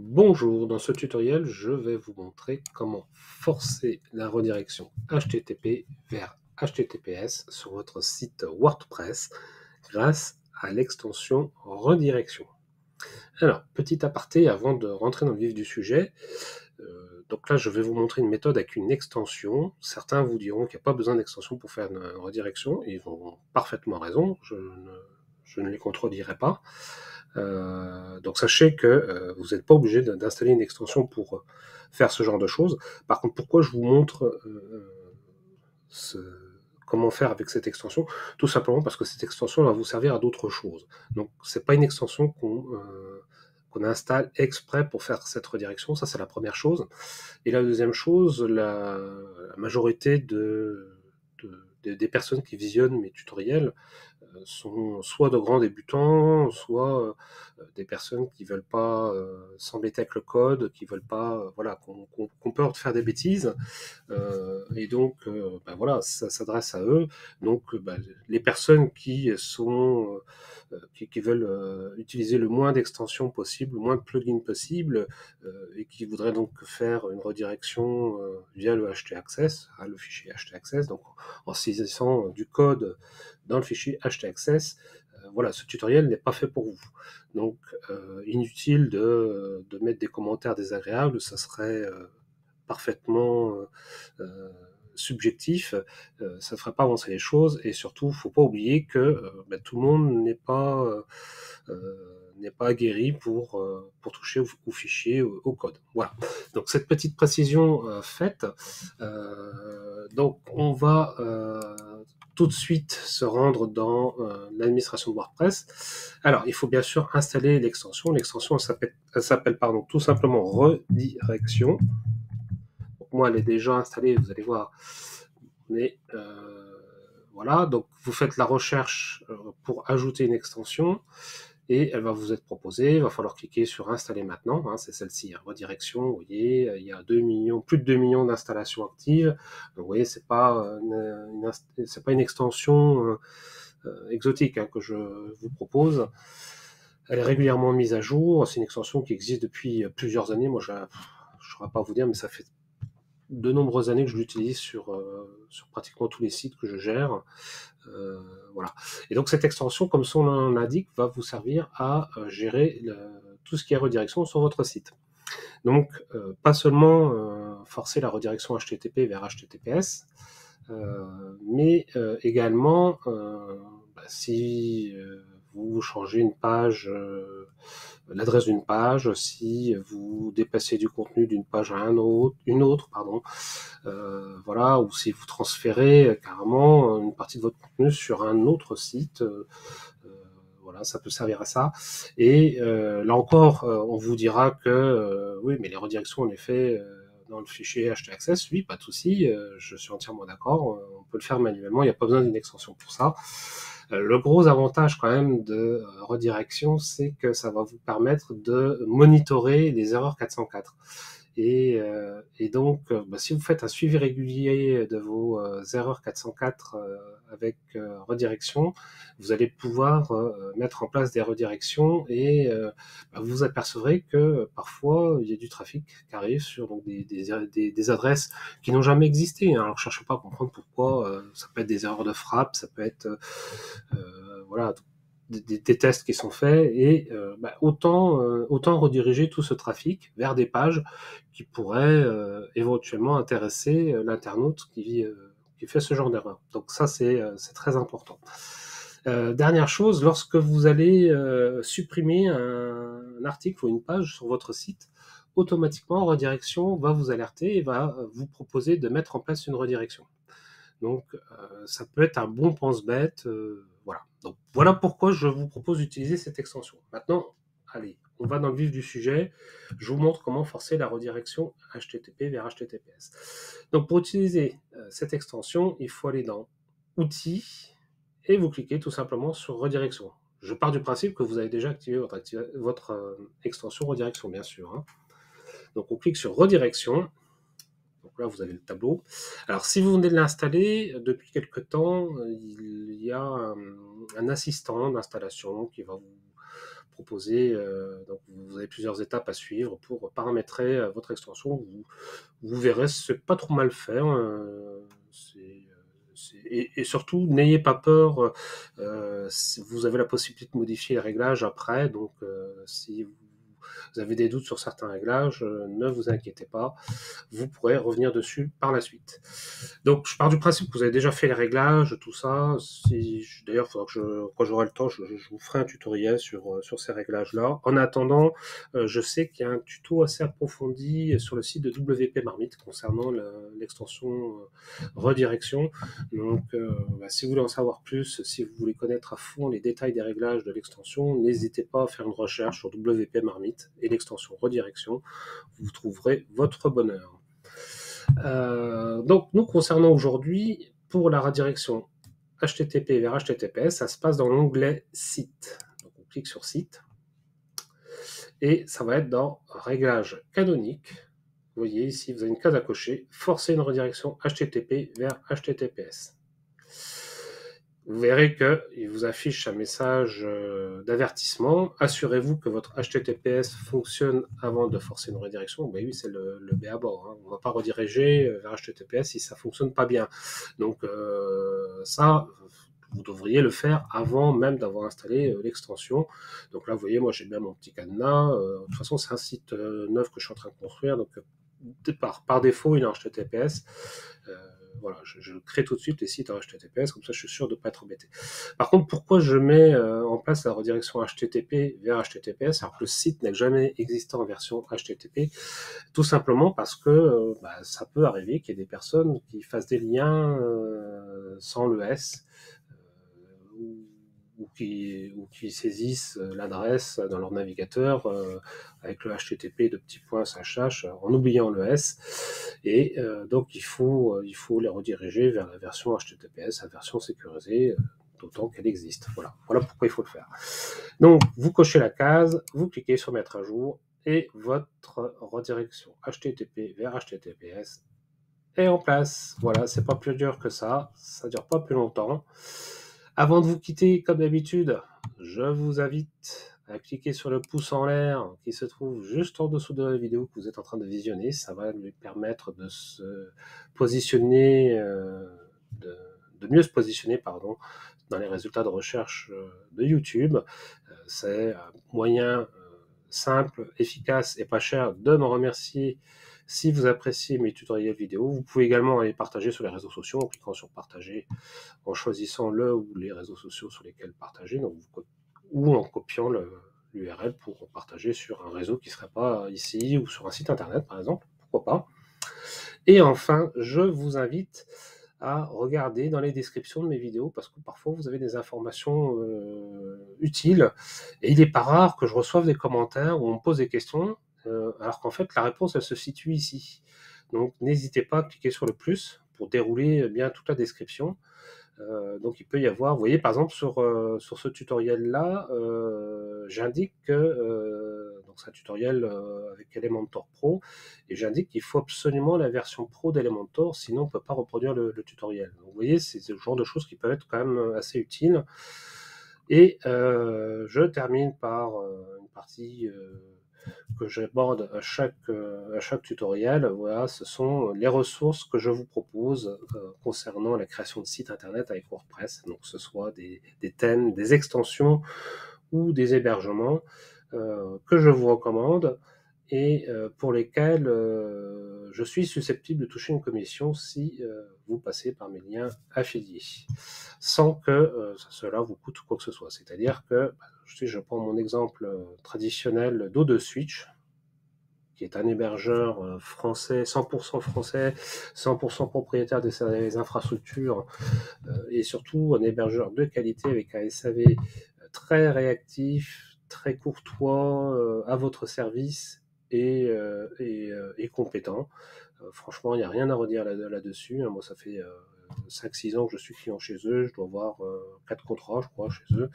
Bonjour, dans ce tutoriel, je vais vous montrer comment forcer la redirection HTTP vers HTTPS sur votre site WordPress grâce à l'extension redirection. Alors, petit aparté avant de rentrer dans le vif du sujet. Euh, donc là, je vais vous montrer une méthode avec une extension. Certains vous diront qu'il n'y a pas besoin d'extension pour faire une redirection. Ils ont parfaitement raison. Je ne, je ne les contredirai pas. Euh, donc sachez que euh, vous n'êtes pas obligé d'installer une extension pour euh, faire ce genre de choses. Par contre, pourquoi je vous montre comment faire avec cette extension? Tout simplement parce que cette extension va vous servir à d'autres choses. Donc c'est pas une extension qu'on installe exprès pour faire cette redirection, ça c'est la première chose. Et la deuxième chose, la, majorité de, des personnes qui visionnent mes tutoriels sont soit de grands débutants, soit euh, des personnes qui veulent pas euh, s'embêter avec le code, qui veulent pas, euh, voilà, qu'on de faire des bêtises. et donc, ben voilà, ça s'adresse à eux. Donc, ben, les personnes qui sont qui, veulent utiliser le moins d'extensions possible, le moins de plugins possible, et qui voudraient donc faire une redirection via le htaccess, hein, le fichier htaccess, donc en saisissant du code dans le fichier htaccess, euh, voilà, ce tutoriel n'est pas fait pour vous. Donc, euh, inutile de, mettre des commentaires désagréables, ça serait euh, parfaitement subjectif, ça ne ferait pas avancer les choses, et surtout, faut pas oublier que ben, tout le monde n'est pas n'est pas aguerri pour, pour toucher aux, fichiers, au, code. Voilà. Donc cette petite précision faite, donc on va tout de suite se rendre dans euh, l'administration de WordPress. Alors, il faut bien sûr installer l'extension. L'extension s'appelle tout simplement redirection. moi, elle est déjà installée, vous allez voir. Euh, voilà, donc vous faites la recherche euh, pour ajouter une extension et elle va vous être proposée. Il va falloir cliquer sur installer maintenant. Hein, c'est celle-ci, hein, redirection. Vous voyez, il y a 2 millions, plus de 2 millions d'installations actives. Donc, vous voyez, c'est pas une, c'est pas une extension euh, euh, exotique hein, que je vous propose. Elle est régulièrement mise à jour. C'est une extension qui existe depuis plusieurs années. Moi, je ne saurais pas vous dire, mais ça fait de nombreuses années que je l'utilise sur, euh, sur pratiquement tous les sites que je gère. Euh, voilà. Et donc cette extension, comme son nom l'indique, va vous servir à euh, gérer tout ce qui est redirection sur votre site. Donc pas seulement forcer la redirection HTTP vers HTTPS, mais également bah, si vous changez une page, euh, l'adresse d'une page, si vous dépassez du contenu d'une page à un autre, une autre, pardon, euh, voilà, ou si vous transférez carrément une partie de votre contenu sur un autre site, euh, voilà, ça peut servir à ça. Et là encore, on vous dira que oui, mais les redirections en effet dans le fichier htaccess, oui, pas de souci, je suis entièrement d'accord, on peut le faire manuellement, il n'y a pas besoin d'une extension pour ça. Euh, le gros avantage quand même de euh, redirection, c'est que ça va vous permettre de monitorer les erreurs 404. Et, euh, et donc, bah, si vous faites un suivi régulier de vos erreurs 404 avec redirection, vous allez pouvoir mettre en place des redirections et bah, vous apercevrez que parfois il y a du trafic qui arrive sur donc, des, des, des, adresses qui n'ont jamais existé. Hein. Alors, cherchez pas à comprendre pourquoi. ça peut être des erreurs de frappe, ça peut être voilà des, tests qui sont faits et euh, bah, autant, euh, autant rediriger tout ce trafic vers des pages qui pourraient euh, éventuellement intéresser l'internaute qui, fait ce genre d'erreur. Donc ça, c'est très important. dernière chose, lorsque vous allez supprimer un, article ou une page sur votre site, automatiquement, Redirection va vous alerter et va vous proposer de mettre en place une redirection. Donc, ça peut être un bon pense-bête voilà. Donc voilà pourquoi je vous propose d'utiliser cette extension. Maintenant, allez, on va dans le vif du sujet. Je vous montre comment forcer la redirection HTTP vers HTTPS. Donc pour utiliser euh, cette extension, il faut aller dans Outils et vous cliquez tout simplement sur Redirection. Je pars du principe que vous avez déjà activé votre, euh, extension redirection, bien sûr. Hein. Donc on clique sur Redirection là, vous avez le tableau. Alors, si vous venez de l'installer, depuis quelques temps, il y a un, assistant d'installation qui va vous proposer, donc vous avez plusieurs étapes à suivre pour paramétrer votre extension. Vous, vous verrez, c'est pas trop mal fait. Hein, et, surtout, n'ayez pas peur. vous avez la possibilité de modifier les réglages après. Donc, si vous vous avez des doutes sur certains réglages, euh, ne vous inquiétez pas, vous pourrez revenir dessus par la suite. Donc je pars du principe que vous avez déjà fait les réglages, tout ça. D'ailleurs, il faudra que quand j'aurai le temps, je, vous ferai un tutoriel sur, euh, sur ces réglages-là. En attendant, euh, je sais qu'il y a un tuto assez approfondi sur le site de WP Marmite concernant l'extension redirection. Donc bah, si vous voulez en savoir plus, si vous voulez connaître à fond les détails des réglages de l'extension, n'hésitez pas à faire une recherche sur WP Marmite et l'extension redirection, vous trouverez votre bonheur. Euh, donc, nous concernant aujourd'hui, pour la redirection HTTP vers HTTPS, ça se passe dans l'onglet Site. Donc, on clique sur Site et ça va être dans Réglages canoniques. Vous voyez ici, vous avez une case à cocher, forcer une redirection HTTP vers HTTPS vous verrez qu'il vous affiche un message euh, d'avertissement. Assurez-vous que votre HTTPS fonctionne avant de forcer une redirection. Ben oui, c'est le, le B à bord. Hein. On ne va pas rediriger euh, vers HTTPS si ça ne fonctionne pas bien. Donc euh, ça, vous devriez le faire avant même d'avoir installé l'extension. Donc là, vous voyez, moi j'ai bien mon petit cadenas. de toute façon, c'est un site neuf que je suis en train de construire. Donc par, par défaut, il est en HTTPS voilà, je, crée tout de suite les sites en HTTPS, comme ça je suis sûr de ne pas être embêté. Par contre, pourquoi je mets euh, en place la redirection HTTP vers HTTPS alors que le site n'a jamais existé en version HTTP Tout simplement parce que euh, bah, ça peut arriver qu'il y ait des personnes qui fassent des liens euh, sans le S ou qui, ou qui saisissent euh, l'adresse dans leur navigateur euh, avec le HTTP de petits points SHH en oubliant le S. Et euh, donc il faut, il faut les rediriger vers la version HTTPS, la version sécurisée, d'autant qu'elle existe. Voilà. voilà pourquoi il faut le faire. Donc vous cochez la case, vous cliquez sur mettre à jour et votre redirection HTTP vers HTTPS est en place. Voilà, c'est pas plus dur que ça, ça dure pas plus longtemps. Avant de vous quitter, comme d'habitude, je vous invite à cliquer sur le pouce en l'air qui se trouve juste en dessous de la vidéo que vous êtes en train de visionner. Ça va lui permettre de se positionner, euh, de, mieux se positionner, pardon, dans les résultats de recherche euh, de YouTube. Euh, c'est un moyen simple, efficace et pas cher de me remercier si vous appréciez mes tutoriels vidéo, vous pouvez également les partager sur les réseaux sociaux en cliquant sur partager, en choisissant le ou les réseaux sociaux sur lesquels partager, ou en copiant l'URL pour partager sur un réseau qui ne serait pas ici ou sur un site internet par exemple, pourquoi pas. Et enfin, je vous invite à regarder dans les descriptions de mes vidéos parce que parfois vous avez des informations euh, utiles et il n'est pas rare que je reçoive des commentaires où on me pose des questions alors qu'en fait, la réponse, elle se situe ici. Donc, n'hésitez pas à cliquer sur le plus pour dérouler bien toute la description. Euh, donc, il peut y avoir, vous voyez, par exemple, sur, euh, ce tutoriel-là, j'indique que, donc c'est un tutoriel avec Elementor Pro, et j'indique qu'il faut absolument la version Pro d'Elementor, sinon on ne peut pas reproduire le, tutoriel. Donc, vous voyez, c'est ce genre de choses qui peuvent être quand même assez utiles. Et je termine par une partie que j'aborde à chaque, euh, à chaque tutoriel, voilà, ce sont les ressources que je vous propose euh, concernant la création de sites internet avec WordPress, donc que ce soit des, des thèmes, des extensions ou des hébergements euh, que je vous recommande et pour lesquels je suis susceptible de toucher une commission si vous passez par mes liens affiliés, sans que cela vous coûte quoi que ce soit. C'est-à-dire que bah, je, je prends mon exemple euh, traditionnel d'O2 Switch, qui est un hébergeur euh, français, 100% français, 100% propriétaire des, infrastructures, euh, et surtout un hébergeur de qualité avec un SAV très réactif, très courtois, à votre service et, et, compétent. franchement, il n'y a rien à redire là-dessus. Hein. Moi, ça fait 5-6 ans que je suis client chez eux, je dois avoir 4 euh, contrats, je crois, chez eux.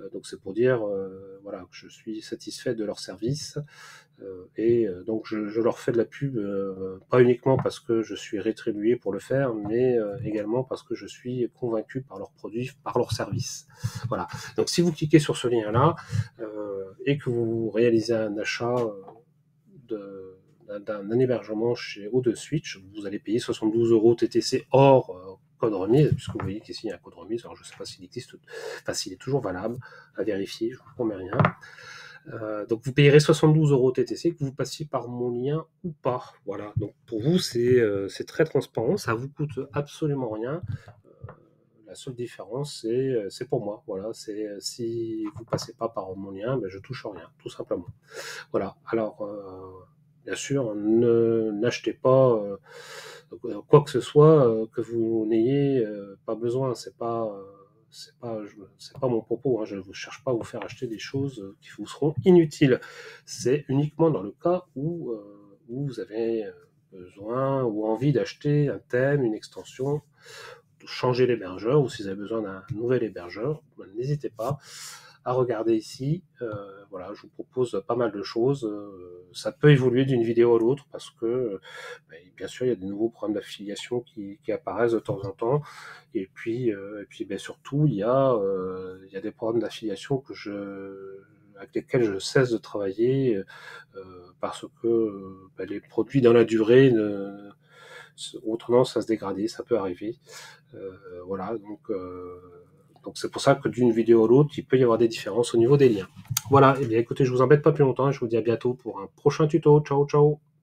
Euh, donc c'est pour dire euh, voilà, que je suis satisfait de leur service Et euh, donc je, leur fais de la pub, euh, pas uniquement parce que je suis rétribué pour le faire, mais également parce que je suis convaincu par leurs produits, par leurs services. Voilà. Donc si vous cliquez sur ce lien-là et que vous réalisez un achat d'un hébergement chez O2 Switch, vous allez payer 72 euros TTC hors code remise, puisque vous voyez qu'ici il y a un code remise, alors je ne sais pas s'il existe, enfin s'il est toujours valable, à vérifier, je ne vous promets rien. Euh, donc vous payerez 72 euros TTC, que vous passiez par mon lien ou pas. Voilà, donc pour vous euh, c'est très transparent, ça vous coûte absolument rien. Euh, la seule différence c'est pour moi. Voilà, c'est si vous passez pas par mon lien, ben, je touche rien, tout simplement. Voilà. Alors bien sûr, n'achetez pas quoi que ce soit que vous n'ayez pas besoin. C'est pas c'est pas, c'est pas mon propos, hein, je ne cherche pas à vous faire acheter des choses euh, qui vous seront inutiles. C'est uniquement dans le cas où, euh, où vous avez euh, besoin ou envie d'acheter un thème, une extension, changer l'hébergeur, ou si vous avez besoin d'un nouvel hébergeur, ben, n'hésitez pas à regarder ici. voilà, je vous propose pas mal de choses. ça peut évoluer d'une vidéo à l'autre parce que, ben, bien sûr, il y a des nouveaux programmes d'affiliation qui, apparaissent de temps en temps. Et puis, et puis ben, surtout, il y, a, il y a des programmes d'affiliation que je avec lesquels je cesse de travailler parce que ben, les produits dans la durée ne, tendance à se dégrader, ça peut arriver. voilà, donc donc c'est pour ça que d'une vidéo à l'autre, il peut y avoir des différences au niveau des liens. Voilà, et eh bien écoutez, je vous embête pas plus longtemps, je vous dis à bientôt pour un prochain tuto. Ciao ciao